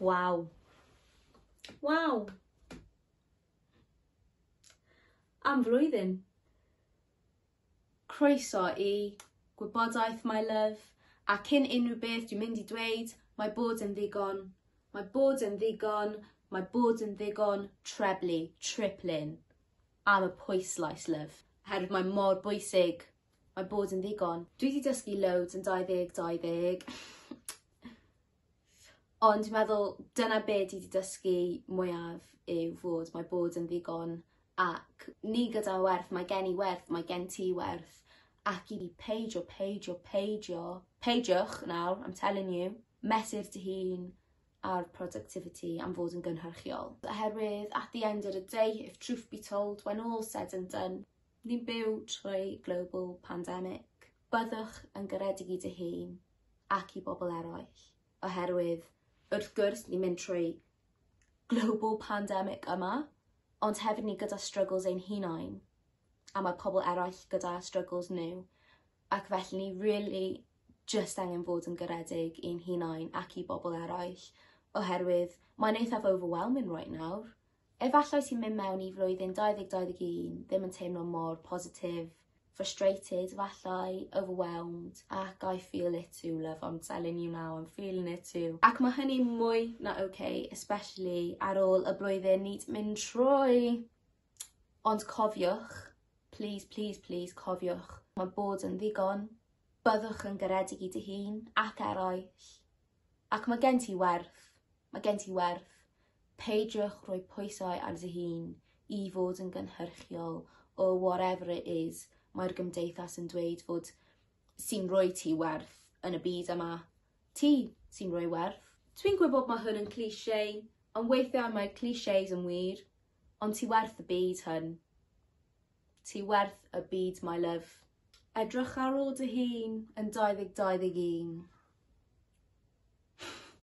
Waw. Waw. Am flwyddyn. Croeso i gwybodaeth, my love, a cyn unrhyw beth dwi'n mynd i dweud, mae bod yn ddigon. Mae bod yn ddigon, mae bod yn ddigon treblu, triplin, am y pwyslais, love. Herwydd mae mor bwysig, mae bod yn ddigon. Dwi wedi dysgu loads yn 2020. Ond dwi'n meddwl dyna be dwi wedi dysgu mwyaf yw fod mae bod yn ddigon ac ni gyda werth mae gen i werth mae gen ti werth ac i peidio peidio peidio peidiwch nawr I'm telling you mesur dy hun a'r productivity am fod yn gynhyrchiol. Oherwydd at the end of the day, if truth be told, when all said and done, ni'n byw trwy global pandemic. Byddwch yn garedig i dy hun ac i bobl eraill oherwydd wrth gwrs ni'n mynd trwy global pandemic yma ond hefyd ni gyda struggles ein hunain a mae pobl eraill gyda struggles nhw, ac felly ni really just angen fod yn garedig i'n hunain ac i bobl eraill oherwydd mae'n eithaf overwhelming right nawr. Efallai ti'n mynd mewn i flwyddyn 2021 ddim yn teimlo mor positif frustrated, falle overwhelmed, ac I feel it too, love, I'm telling you now, I'm feeling it too. Ac mae hynny mwy na okay, especially ar ôl y blwyddyn nid mynd trwy. Ond cofiwch, please, please, please, cofiwch, mae bod yn ddigon, byddwch yn garedig i dy hun ac eraill. Ac mae gen ti werth, mae gen ti werth. Peidiwch rhoi pwysau ar dy hun i fod yn gynhyrchiol o whatever it is mae'r gymdeithas yn dweud fod sy'n rhoi ti werth yn y byd yma. Ti sy'n rhoi werth. Dwi'n gwybod mae hwn yn cliché, ond weithiau mae clichés yn wir, ond ti werth y byd hyn. Ti werth y byd, my love. Edrych ar ôl dy hun yn 2021.